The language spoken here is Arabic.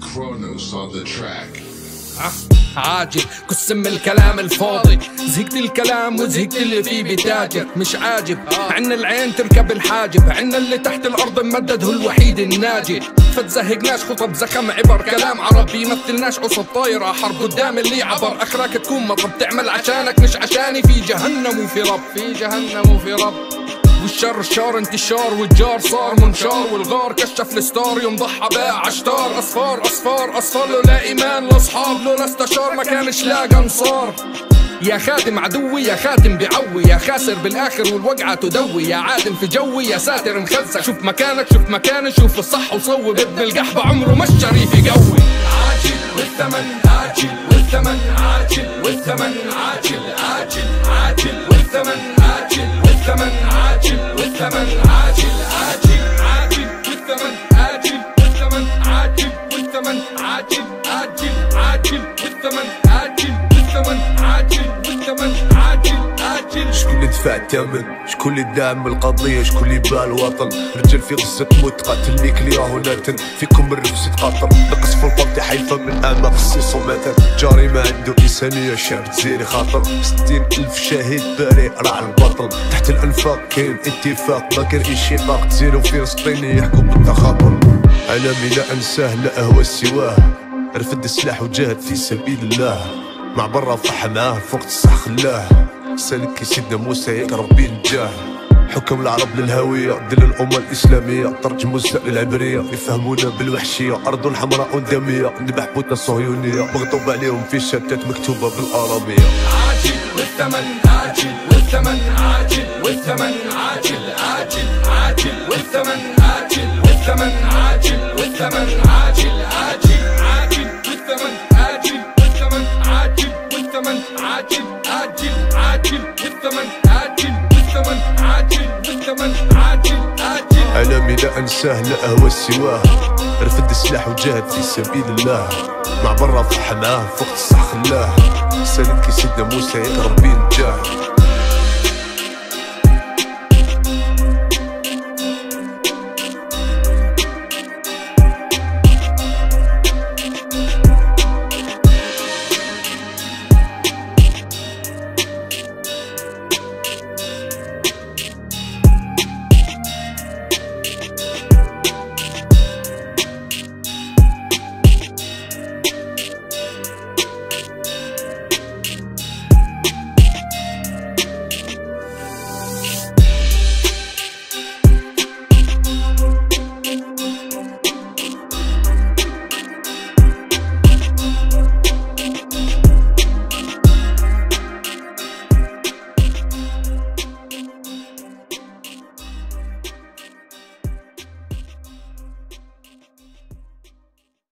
Kronos on the track. عاجل قسم الكلام الفاضي. زهقت الكلام وزهقت اللي فيه بتاجر. مش عاجب. عنا العين تركب الحاجب. عنا اللي تحت الأرض ممدد هو الوحيد الناجي. فتزهقناش خطب زخم عبر كلام عربي. يمثلناش قصة طايرة. حرب قدام اللي عبر. اخرك تكون مطب تعمل عشانك مش عشاني. في جهنم وفي رب. في جهنم وفي رب. والشر شار انتشار والجار صار منشار والغار كشف الستار يوم ضحى باع عشتار. أصفار أصفار أصفار لولا إيمان لأصحاب لولا استشار ما كانش لاقى أنصار. يا خادم عدوي يا خاتم بعوي يا خاسر بالآخر والوقعة تدوي. يا عادم في جوي يا ساتر مخزك شوف مكانك شوف مكاني شوف الصح وصوب. ابن القحبة عمره مش شريف يقوي عاجل والثمن عاجل والثمن عاجل والثمن عاجل عاجل عاجل والثمن. والثمن عاجل عاجل عاجل والثمن عاجل والثمن عاجل والثمن عاجل عاجل والثمن عاجل عاجل شكون اللي دفع الثمن شكون اللي دعم القضية؟ شكون اللي باع الوطن؟ رجال في غزة تموت قاتل ليك اللي راهو ناتن فيكم الرفس يتقاطر نقص في الباب حيفا من اعماق السيسو ماتن جريمة عنده إنسانية شعب جزيري خاطر. ستين ألف شهيد بريء راع البطل تحت الأنفاق كاين اتفاق. ما كان انشقاق تزيرو فلسطيني يحكوا بالتخاطر. عالمي لا أنساه لا أهوى سواه. رفد السلاح وجاهد في سبيل الله. مع برا صح معاه فوق الصح خلاه سالك كي سيدنا موسى يقرب بين الجاه. حكم العرب للهوية دل الأمة الإسلامية. ترجموا الزق للعبرية يفهمونا بالوحشية. أرض حمراء دمية نذبح بوتنا الصهيونية مغضوب عليهم في شتات مكتوبة بالآرامية. عاجل والثمن عاجل والثمن عاجل والثمن عاجل عاجل عاجل والثمن عاجل والثمن عاجل والثمن عاجل عاجل عاجل عاجل. والثمن عاجل. والثمن عاجل. والثمن عاجل عاجل. عالمي لا أنساه لا أهوى سواه. رفد السلاح وجاهد في سبيل الله. مع برا صح معاه فوق الصح خلاه. سالك كي سيدنا موسى يقرب بين الجاه